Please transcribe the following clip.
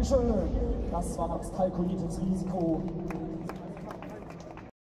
Dankeschön. Das war das kalkuliertes Risiko.